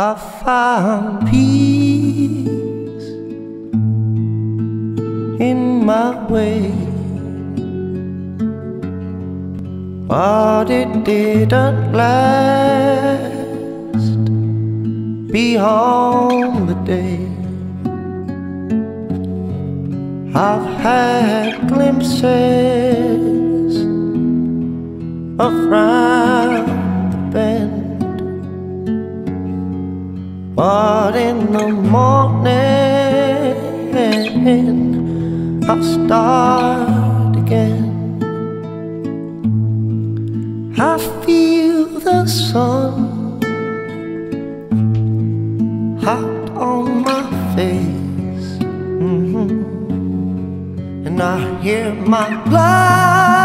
I found peace in my way. But it didn't last beyond the day. I've had glimpses of round But in the morning, I'll start again. I feel the sun hot on my face, Mhm. and I hear my blood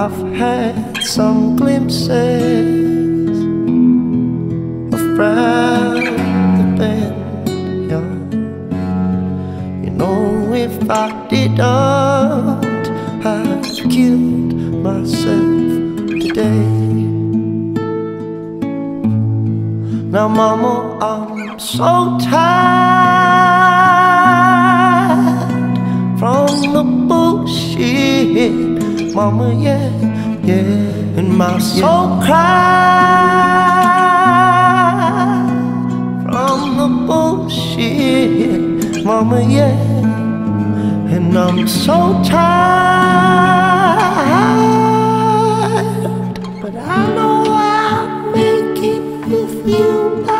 I've had some glimpses of round the bend. Yeah. You know, if I didn't, I'd killed myself today. Now, Mama, I'm so tired mama, yeah, yeah. And my soul cried from the bullshit, mama, yeah. And I'm so tired, but I know I'll make it with you.